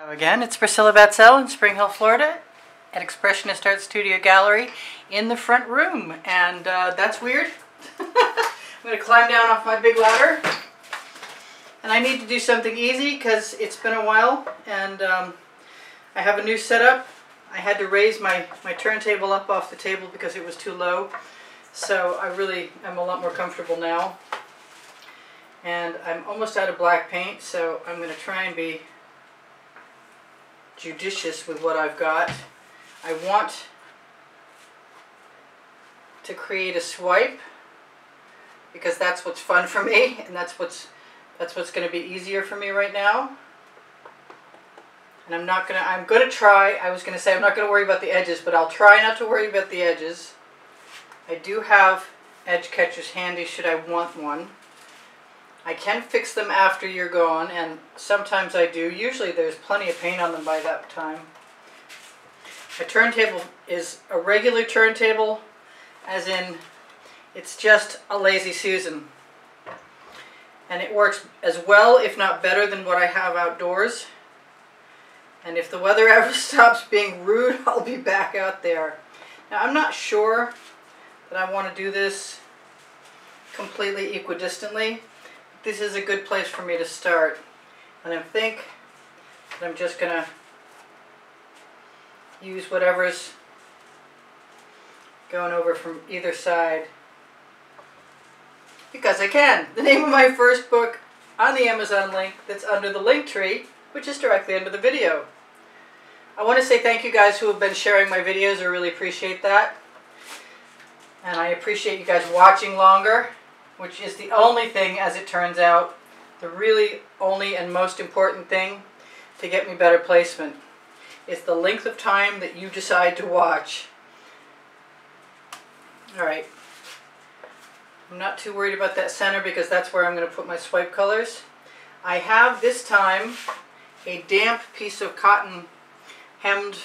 Hello again, it's Priscilla Batzell in Spring Hill, Florida at Expressionist Art Studio Gallery in the front room. And uh, that's weird. I'm going to climb down off my big ladder. And I need to do something easy because it's been a while and um, I have a new setup. I had to raise my, my turntable up off the table because it was too low. So I really am a lot more comfortable now. And I'm almost out of black paint, so I'm going to try and be judicious with what I've got. I want to create a swipe because that's what's fun for me and that's what's that's what's going to be easier for me right now. And I'm not going to, I'm going to try, I was going to say I'm not going to worry about the edges, but I'll try not to worry about the edges. I do have edge catchers handy should I want one. I can fix them after you're gone, and sometimes I do. Usually there's plenty of paint on them by that time. A turntable is a regular turntable, as in it's just a Lazy Susan. And it works as well, if not better, than what I have outdoors. And if the weather ever stops being rude, I'll be back out there. Now, I'm not sure that I want to do this completely equidistantly this is a good place for me to start. And I think that I'm just going to use whatever's going over from either side. Because I can. The name of my first book on the Amazon link that's under the link tree, which is directly under the video. I want to say thank you guys who have been sharing my videos. I really appreciate that. And I appreciate you guys watching longer which is the only thing, as it turns out, the really only and most important thing to get me better placement. It's the length of time that you decide to watch. Alright. I'm not too worried about that center because that's where I'm going to put my swipe colors. I have this time a damp piece of cotton hemmed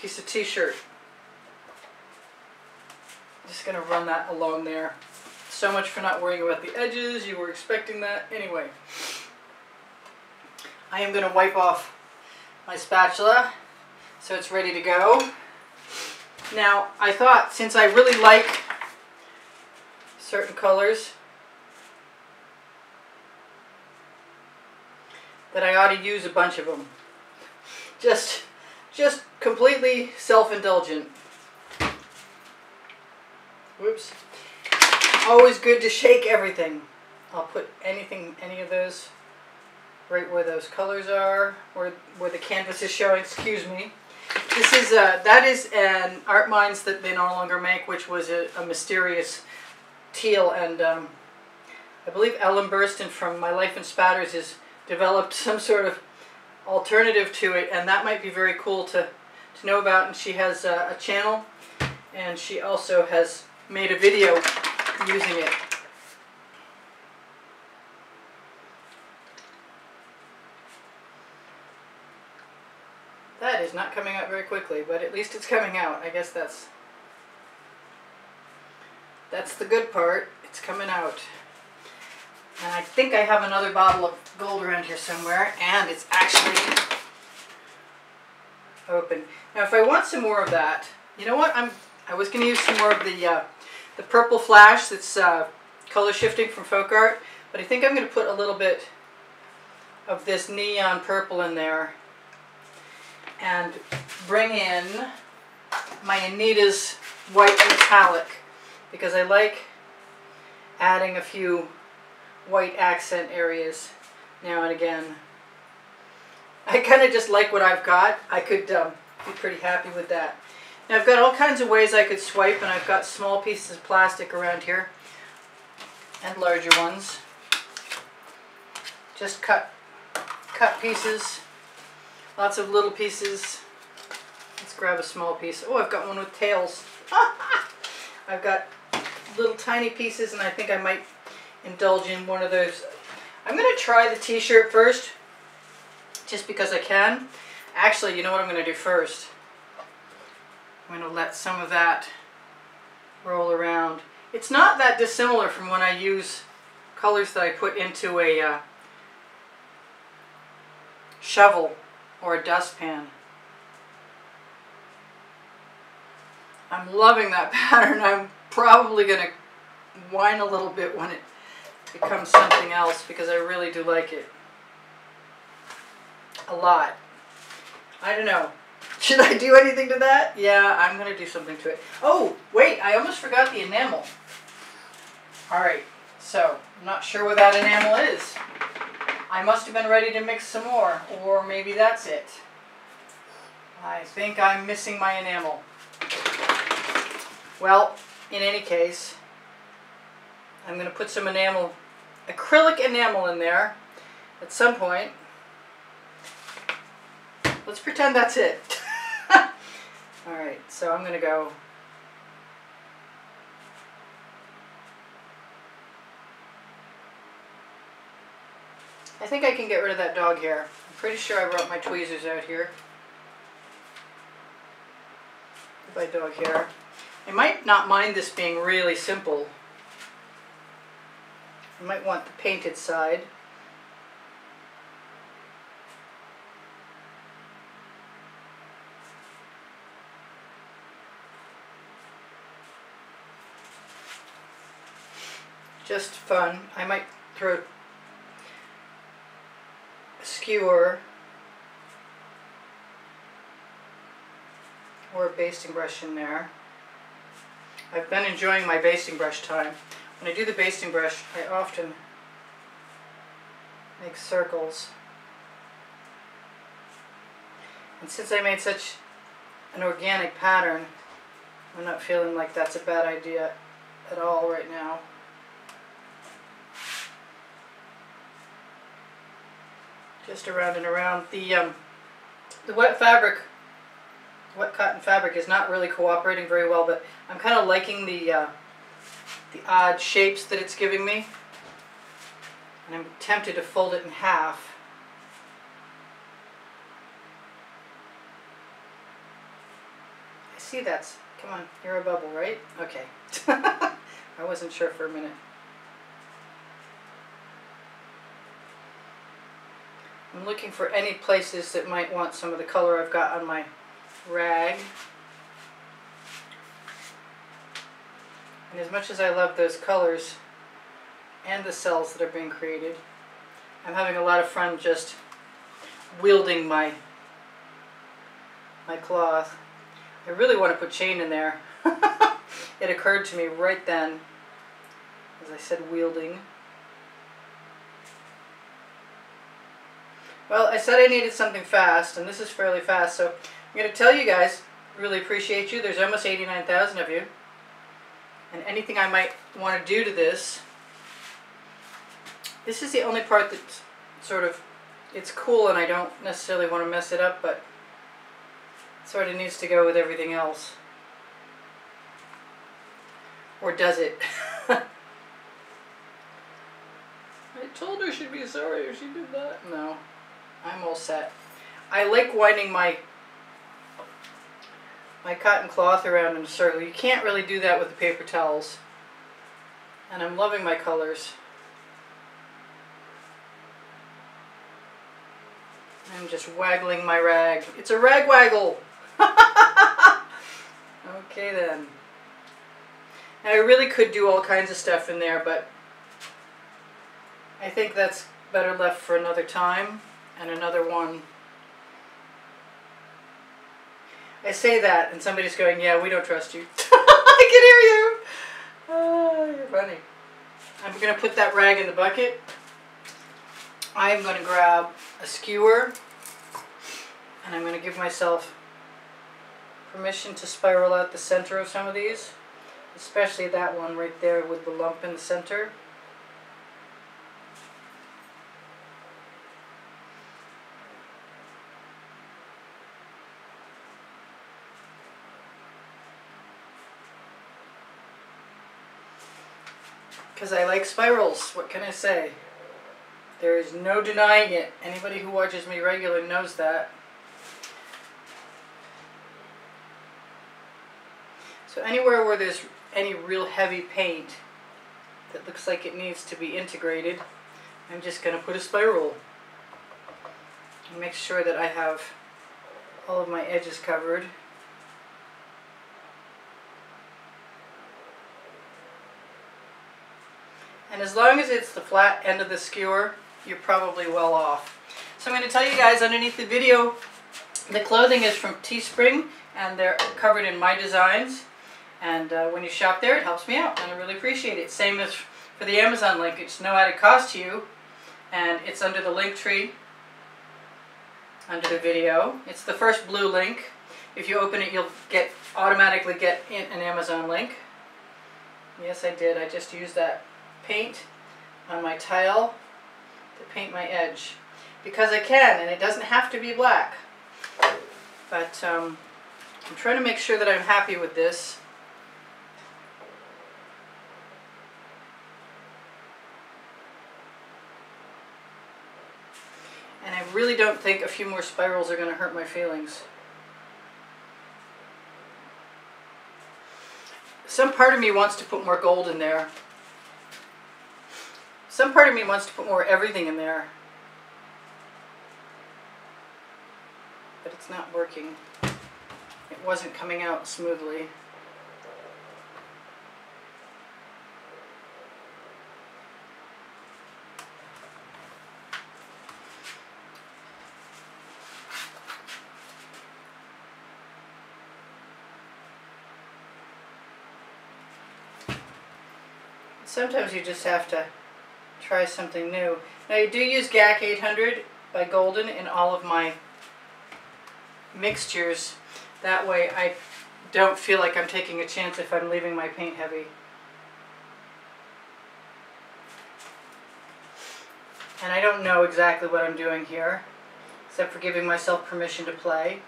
piece of t-shirt. Just going to run that along there. So much for not worrying about the edges. You were expecting that. Anyway, I am going to wipe off my spatula so it's ready to go. Now, I thought since I really like certain colors that I ought to use a bunch of them. Just, just completely self-indulgent. Whoops. Always good to shake everything. I'll put anything, any of those right where those colors are, where, where the canvas is showing, excuse me. This is, a, that is an Art Minds that they no longer make, which was a, a mysterious teal, and um, I believe Ellen Burstyn from My Life in Spatters has developed some sort of alternative to it, and that might be very cool to, to know about, and she has a, a channel, and she also has made a video using it. That is not coming out very quickly, but at least it's coming out. I guess that's that's the good part. It's coming out. And I think I have another bottle of gold around here somewhere, and it's actually open. Now, if I want some more of that, you know what? I'm I was going to use some more of the uh, the purple flash that's uh, color shifting from folk art, but I think I'm going to put a little bit of this neon purple in there and bring in my Anita's white metallic because I like adding a few white accent areas now and again. I kind of just like what I've got. I could um, be pretty happy with that. Now I've got all kinds of ways I could swipe and I've got small pieces of plastic around here and larger ones. Just cut, cut pieces, lots of little pieces. Let's grab a small piece. Oh, I've got one with tails. I've got little tiny pieces and I think I might indulge in one of those. I'm going to try the t-shirt first, just because I can. Actually, you know what I'm going to do first? I'm going to let some of that roll around. It's not that dissimilar from when I use colors that I put into a uh, shovel or a dustpan. I'm loving that pattern. I'm probably going to whine a little bit when it becomes something else because I really do like it. A lot. I don't know. Should I do anything to that? Yeah, I'm going to do something to it. Oh, wait, I almost forgot the enamel. Alright, so, I'm not sure what that enamel is. I must have been ready to mix some more, or maybe that's it. I think I'm missing my enamel. Well, in any case, I'm going to put some enamel, acrylic enamel in there at some point. Let's pretend that's it. Alright, so I'm going to go I think I can get rid of that dog hair. I'm pretty sure I brought my tweezers out here. By dog hair. I might not mind this being really simple. I might want the painted side. Just fun. I might throw a skewer or a basting brush in there. I've been enjoying my basting brush time. When I do the basting brush, I often make circles. And since I made such an organic pattern, I'm not feeling like that's a bad idea at all right now. Just around and around. The um, the wet fabric, wet cotton fabric is not really cooperating very well, but I'm kind of liking the uh, the odd shapes that it's giving me. And I'm tempted to fold it in half. I see that's, come on, you're a bubble, right? Okay. I wasn't sure for a minute. I'm looking for any places that might want some of the color I've got on my rag. And as much as I love those colors and the cells that are being created, I'm having a lot of fun just wielding my my cloth. I really want to put chain in there. it occurred to me right then, as I said wielding. Well, I said I needed something fast, and this is fairly fast, so I'm going to tell you guys, really appreciate you. There's almost 89,000 of you. And anything I might want to do to this, this is the only part that's sort of, it's cool and I don't necessarily want to mess it up, but it sort of needs to go with everything else. Or does it? I told her she'd be sorry if she did that. No. I'm all set. I like winding my my cotton cloth around in a circle. You can't really do that with the paper towels. And I'm loving my colors. I'm just waggling my rag. It's a rag waggle! okay then. Now I really could do all kinds of stuff in there, but I think that's better left for another time and another one. I say that and somebody's going, yeah, we don't trust you. I can hear you. Oh, you're funny. I'm going to put that rag in the bucket. I'm going to grab a skewer and I'm going to give myself permission to spiral out the center of some of these, especially that one right there with the lump in the center. Because I like spirals. What can I say? There is no denying it. Anybody who watches me regularly knows that. So anywhere where there's any real heavy paint that looks like it needs to be integrated, I'm just going to put a spiral. And make sure that I have all of my edges covered. And as long as it's the flat end of the skewer, you're probably well off. So I'm going to tell you guys underneath the video, the clothing is from Teespring and they're covered in my designs. And uh, when you shop there, it helps me out and I really appreciate it. Same as for the Amazon link, it's no added cost to you and it's under the link tree under the video. It's the first blue link. If you open it, you'll get automatically get an Amazon link. Yes, I did. I just used that paint on my tile to paint my edge because I can and it doesn't have to be black. But um, I'm trying to make sure that I'm happy with this. And I really don't think a few more spirals are going to hurt my feelings. Some part of me wants to put more gold in there. Some part of me wants to put more everything in there. But it's not working. It wasn't coming out smoothly. Sometimes you just have to try something new. Now I do use GAC 800 by Golden in all of my mixtures. That way I don't feel like I'm taking a chance if I'm leaving my paint heavy. And I don't know exactly what I'm doing here, except for giving myself permission to play.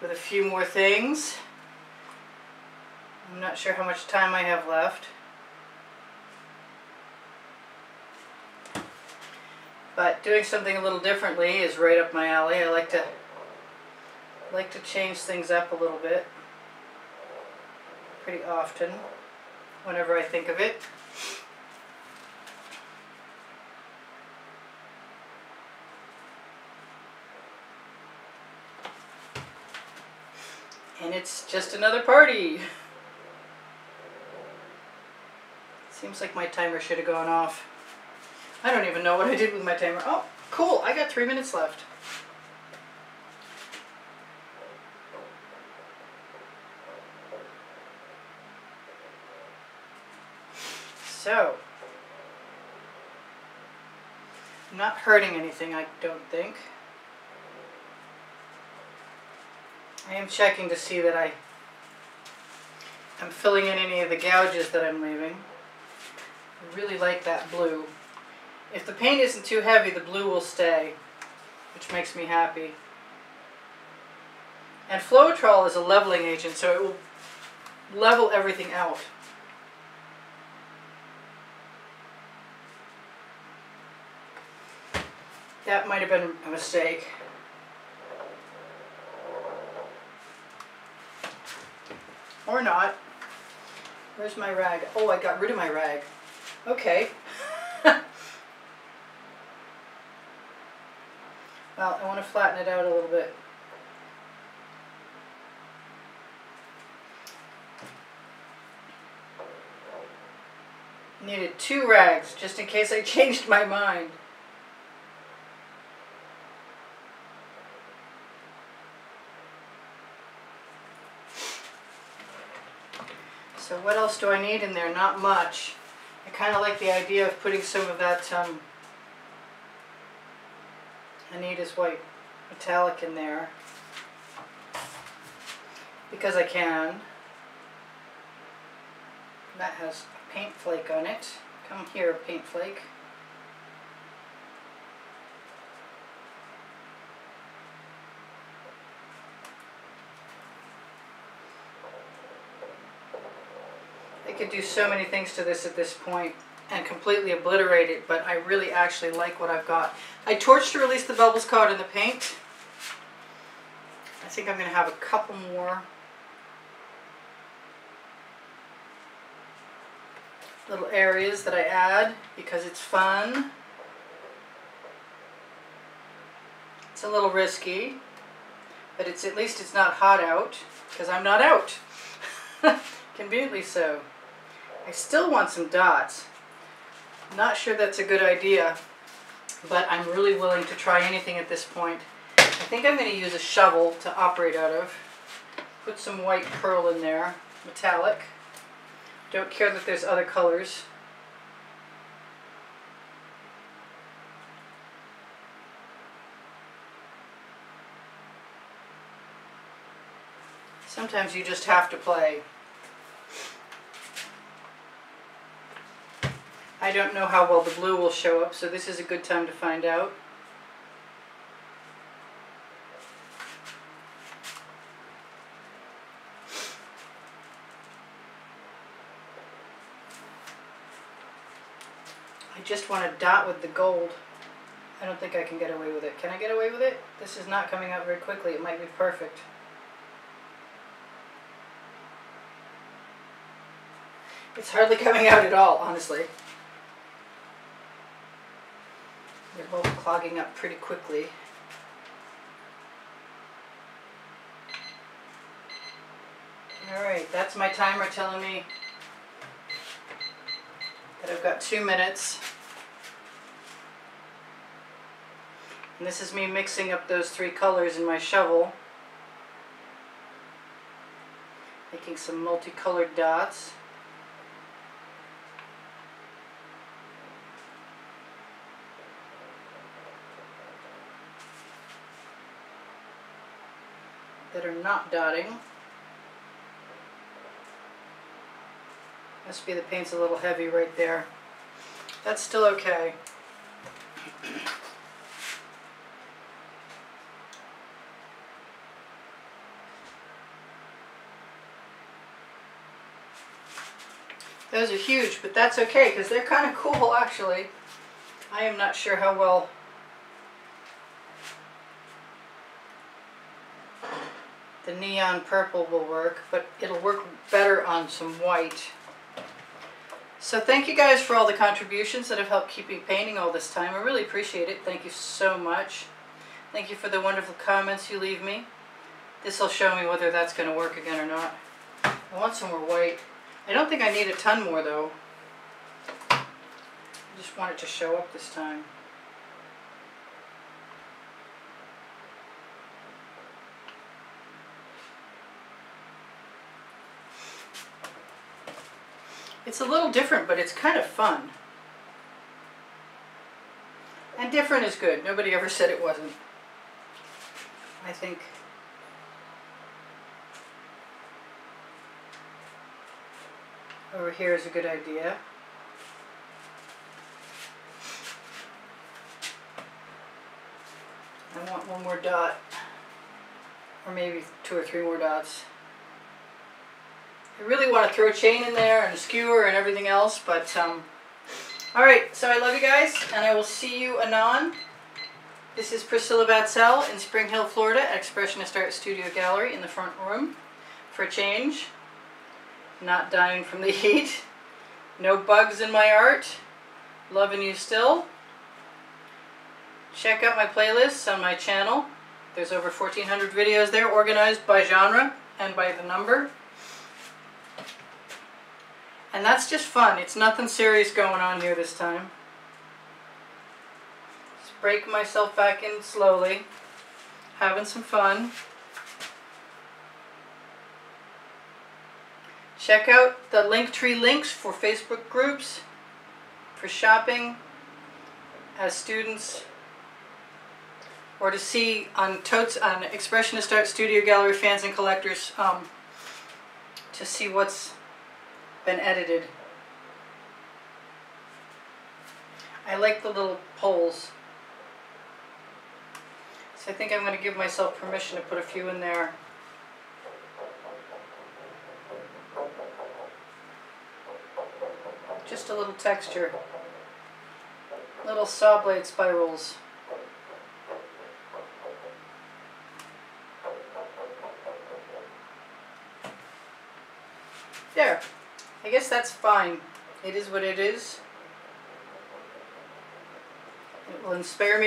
With a few more things. I'm not sure how much time I have left. But doing something a little differently is right up my alley. I like to like to change things up a little bit pretty often whenever I think of it. And it's just another party. Seems like my timer should have gone off. I don't even know what I did with my timer. Oh, cool. I got three minutes left. So, I'm not hurting anything, I don't think. I am checking to see that I am filling in any of the gouges that I'm leaving. I really like that blue. If the paint isn't too heavy, the blue will stay, which makes me happy. And Floetrol is a leveling agent, so it will level everything out. That might have been a mistake. Or not. Where's my rag? Oh, I got rid of my rag. Okay. well, I want to flatten it out a little bit. Needed two rags, just in case I changed my mind. So what else do I need in there? Not much. I kind of like the idea of putting some of that um, Anita's white metallic in there because I can. That has a paint flake on it. Come here, paint flake. Could do so many things to this at this point and completely obliterate it, but I really actually like what I've got. I torched to release the bubbles caught in the paint. I think I'm going to have a couple more. little areas that I add because it's fun. It's a little risky, but it's at least it's not hot out because I'm not out. Conveniently so. I still want some dots. Not sure that's a good idea, but I'm really willing to try anything at this point. I think I'm going to use a shovel to operate out of. Put some white pearl in there, metallic. Don't care that there's other colors. Sometimes you just have to play. I don't know how well the blue will show up, so this is a good time to find out. I just want to dot with the gold. I don't think I can get away with it. Can I get away with it? This is not coming out very quickly. It might be perfect. It's hardly coming out at all, honestly. They're both clogging up pretty quickly. Alright, that's my timer telling me that I've got two minutes. And this is me mixing up those three colors in my shovel. Making some multicolored dots. That are not dotting. Must be the paint's a little heavy right there. That's still okay. Those are huge, but that's okay because they're kind of cool actually. I am not sure how well the neon purple will work, but it'll work better on some white. So thank you guys for all the contributions that have helped keep me painting all this time. I really appreciate it. Thank you so much. Thank you for the wonderful comments you leave me. This will show me whether that's going to work again or not. I want some more white. I don't think I need a ton more though. I just want it to show up this time. It's a little different, but it's kind of fun. And different is good. Nobody ever said it wasn't. I think over here is a good idea. I want one more dot, or maybe two or three more dots. I really want to throw a chain in there and a skewer and everything else, but um, all right, so I love you guys, and I will see you anon. This is Priscilla Batzell in Spring Hill, Florida, at Expressionist Art Studio Gallery in the front room for a change. Not dying from the heat. No bugs in my art. Loving you still. Check out my playlists on my channel. There's over 1,400 videos there organized by genre and by the number. And that's just fun. It's nothing serious going on here this time. Just break myself back in slowly. Having some fun. Check out the Linktree links for Facebook groups, for shopping as students, or to see on totes on Expressionist Art Studio Gallery fans and collectors um, to see what's been edited. I like the little poles. So I think I'm going to give myself permission to put a few in there. Just a little texture. Little saw blade spirals. There. Guess that's fine. It is what it is. It will inspire me